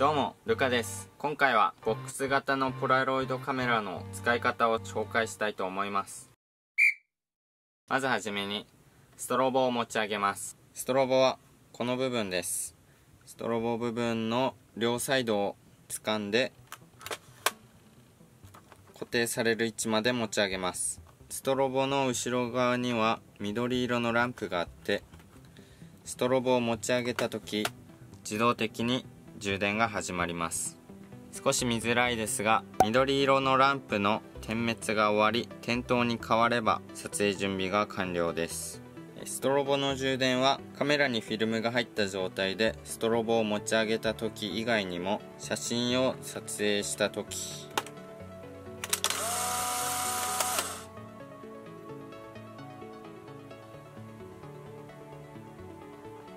どうもルカです。今回はボックス型のポラロイドカメラの使い方を紹介したいと思います。まずはじめにストロボを持ち上げます。ストロボはこの部分です。ストロボ部分の両サイドを掴んで固定される位置まで持ち上げます。ストロボの後ろ側には緑色のランプがあってストロボを持ち上げた時自動的に充電が始まります。少し見づらいですが緑色のランプの点滅が終わり点灯に変われば撮影準備が完了です。ストロボの充電はカメラにフィルムが入った状態でストロボを持ち上げた時以外にも写真を撮影した時。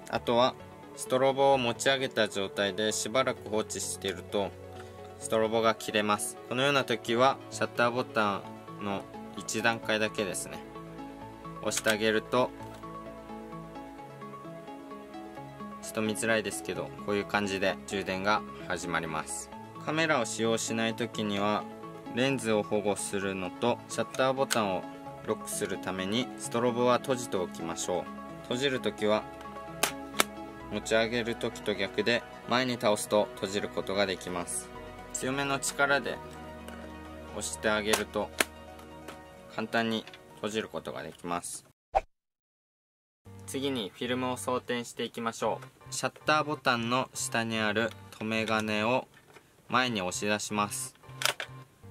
あとはストロボを持ち上げた状態でしばらく放置しているとストロボが切れます。このような時はシャッターボタンの1段階だけですね。押してあげるとちょっと見づらいですけどこういう感じで充電が始まります。カメラを使用しない時にはレンズを保護するのとシャッターボタンをロックするためにストロボは閉じておきましょう。閉じる時は持ち上げる時と逆で前に倒すと閉じることができます。強めの力で押してあげると簡単に閉じることができます。次にフィルムを装填していきましょう。シャッターボタンの下にある留め金を前に押し出します。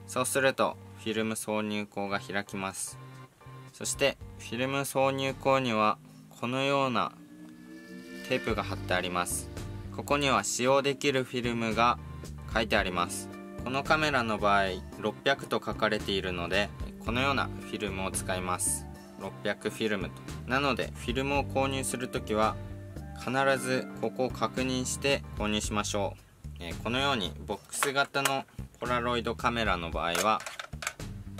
そうするとフィルム挿入口が開きます。そしてフィルム挿入口にはこのようなテープが貼ってあります。ここには使用できるフィルムが書いてあります。このカメラの場合600と書かれているのでこのようなフィルムを使います。600フィルムと。なのでフィルムを購入する時は必ずここを確認して購入しましょう、え、このようにボックス型のポラロイドカメラの場合は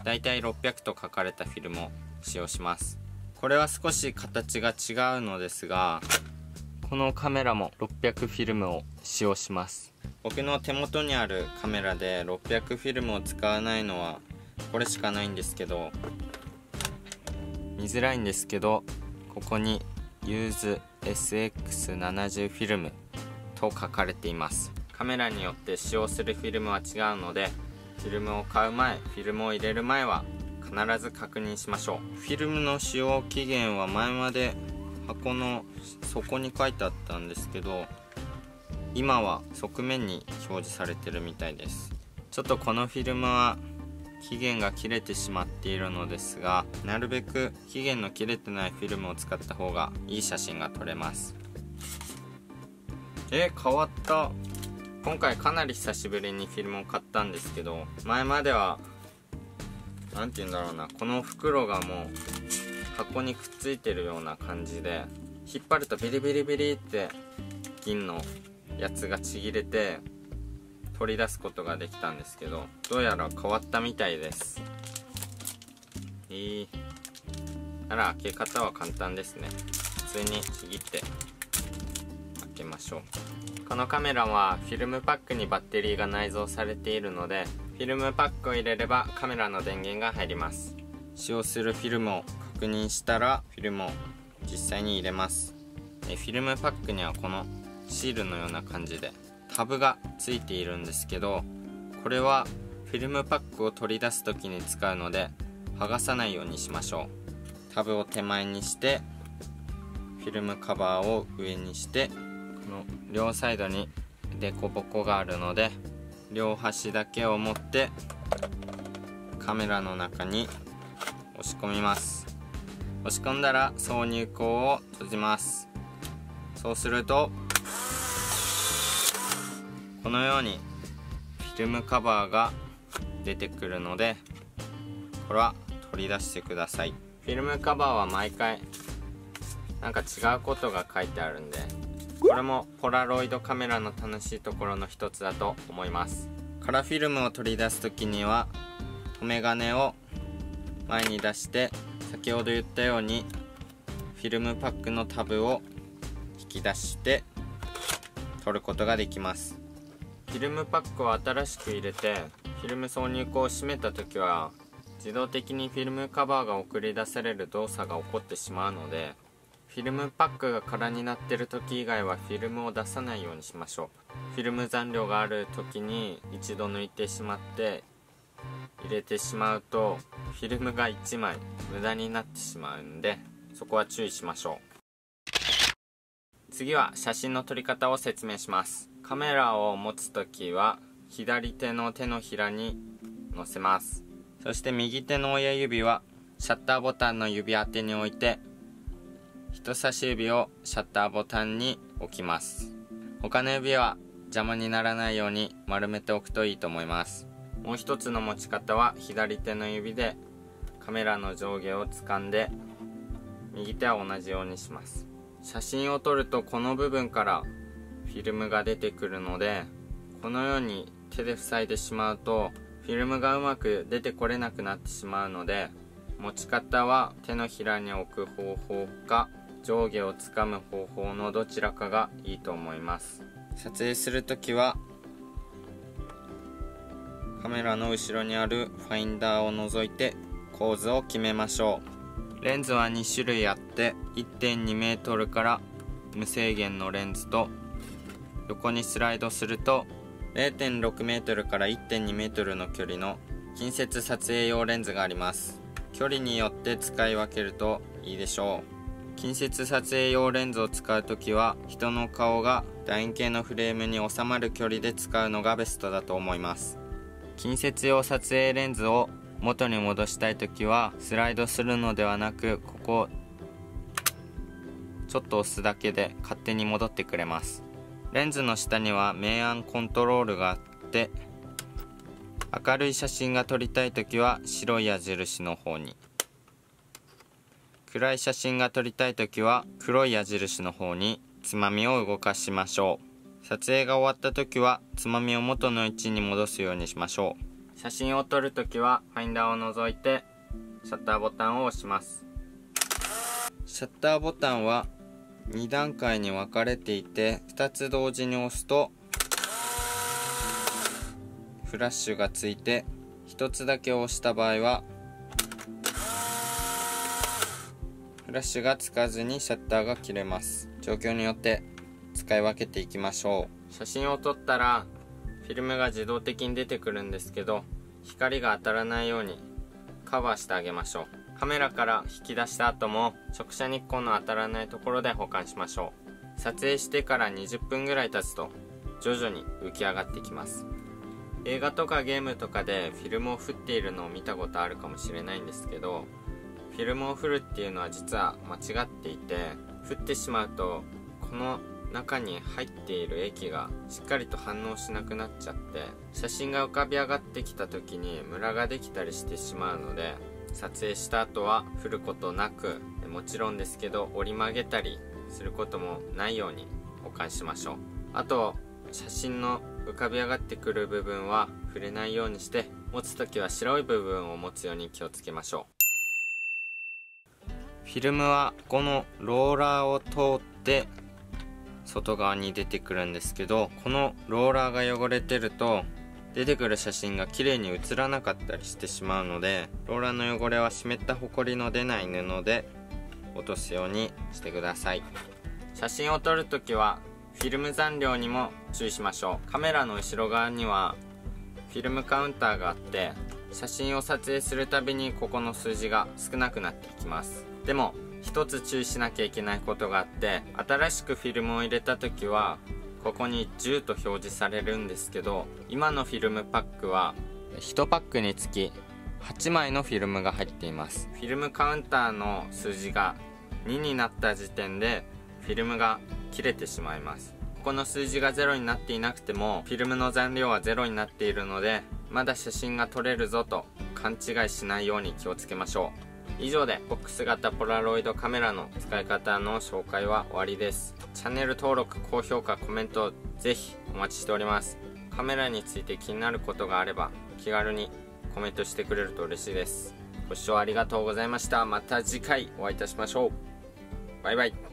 だいたい600と書かれたフィルムを使用します。これは少し形が違うのですがこのカメラも600フィルムを使用します。僕の手元にあるカメラで600フィルムを使わないのはこれしかないんですけど見づらいんですけどここに Use SX70 フィルムと書かれています。カメラによって使用するフィルムは違うのでフィルムを買う前フィルムを入れる前は必ず確認しましょう。フィルムの使用期限は前まで箱の底に書いてあったんですけど今は側面に表示されてるみたいです。ちょっとこのフィルムは期限が切れてしまっているのですがなるべく期限の切れてないフィルムを使った方がいい写真が撮れます。え変わった。今回かなり久しぶりにフィルムを買ったんですけど前までは何て言うんだろうなこの袋がもう箱にくっついてるような感じで引っ張るとビリビリビリって銀のやつがちぎれて取り出すことができたんですけどどうやら変わったみたいです。えー、なら開け方は簡単ですね。普通にちぎって開けましょう。このカメラはフィルムパックにバッテリーが内蔵されているのでフィルムパックを入れればカメラの電源が入ります。使用するフィルムを確認したらフィルムを実際に入れます。フィルムパックにはこのシールのような感じでタブがついているんですけどこれはフィルムパックを取り出す時に使うので剥がさないようにしましょう。タブを手前にしてフィルムカバーを上にしてこの両サイドにデコボコがあるので両端だけを持ってカメラの中に押し込みます。押し込んだら挿入口を閉じます。そうするとこのようにフィルムカバーが出てくるのでこれは取り出してください。フィルムカバーは毎回なんか違うことが書いてあるんでこれもポラロイドカメラの楽しいところの一つだと思います。カラフィルムを取り出す時には留め金を前に出して先ほど言ったようにフィルムパックのタブを引き出して取ることができます。フィルムパックを新しく入れてフィルム挿入口を閉めた時は自動的にフィルムカバーが送り出される動作が起こってしまうのでフィルムパックが空になってる時以外はフィルムを出さないようにしましょう。フィルム残量がある時に一度抜いてしまって入れてしまうとフィルムが1枚無駄になってしまうんでそこは注意しましょう。次は写真の撮り方を説明します。カメラを持つ時は左手の手のひらに乗せます。そして右手の親指はシャッターボタンの指当てに置いて人差し指をシャッターボタンに置きます。他の指は邪魔にならないように丸めておくといいと思います。もう一つの持ち方は左手の指でカメラの上下を掴んで右手は同じようにします。写真を撮るとこの部分からフィルムが出てくるのでこのように手で塞いでしまうとフィルムがうまく出てこれなくなってしまうので持ち方は手のひらに置く方法か上下をつかむ方法のどちらかがいいと思います。撮影するときはカメラの後ろにあるファインダーを除いて構図を決めましょう。レンズは2種類あって 1.2m から無制限のレンズと横にスライドすると 0.6m から 1.2m の距離の近接撮影用レンズがあります。距離によって使い分けるといいでしょう。近接撮影用レンズを使う時は人の顔が楕円形のフレームに収まる距離で使うのがベストだと思います。近接用撮影レンズを元に戻したい時はスライドするのではなくここをちょっと押すだけで勝手に戻ってくれます。レンズの下には明暗コントロールがあって明るい写真が撮りたい時は白い矢印の方に。暗い写真が撮りたい時は黒い矢印の方につまみを動かしましょう。撮影が終わった時はつまみを元の位置に戻すようにしましょう。写真を撮る時はファインダーを除いてシャッターボタンを押します。シャッターボタンは2段階に分かれていて2つ同時に押すとフラッシュがついて1つだけ押した場合はフラッシュがつかずにシャッターが切れます。状況によって使い分けていきましょう。写真を撮ったらフィルムが自動的に出てくるんですけど光が当たらないようにカバーしてあげましょう。カメラから引き出した後も直射日光の当たらないところで保管しましょう。撮影してから20分ぐらい経つと徐々に浮き上がってきます。映画とかゲームとかでフィルムを振っているのを見たことあるかもしれないんですけどフィルムを振るっていうのは実は間違っていて振ってしまうとこの中に入っている液がしっかりと反応しなくなっちゃって写真が浮かび上がってきた時にムラができたりしてしまうので撮影した後は振ることなくもちろんですけど折り曲げたりすることもないように保管しましょう。あと写真の浮かび上がってくる部分は触れないようにして持つ時は白い部分を持つように気をつけましょう。フィルムはこのローラーを通って外側に出てくるんですけどこのローラーが汚れてると出てくる写真が綺麗に写らなかったりしてしまうのでローラーの汚れは湿ったホコリの出ない布で落とすようにしてください。写真を撮るときはフィルム残量にも注意しましょう。カメラの後ろ側にはフィルムカウンターがあって写真を撮影するたびにここの数字が少なくなっていきます。でも一つ注意しなきゃいけないことがあって新しくフィルムを入れた時はここに10と表示されるんですけど今のフィルムパックは1パックにつき8枚のフィルムが入っています。フィルムカウンターの数字が2になった時点でフィルムが切れてしまいます。ここの数字が0になっていなくてもフィルムの残量は0になっているのでまだ写真が撮れるぞと勘違いしないように気をつけましょう。以上でボックス型ポラロイドカメラの使い方の紹介は終わりです。チャンネル登録高評価コメントぜひお待ちしております。カメラについて気になることがあれば気軽にコメントしてくれると嬉しいです。ご視聴ありがとうございました。また次回お会いいたしましょう。バイバイ。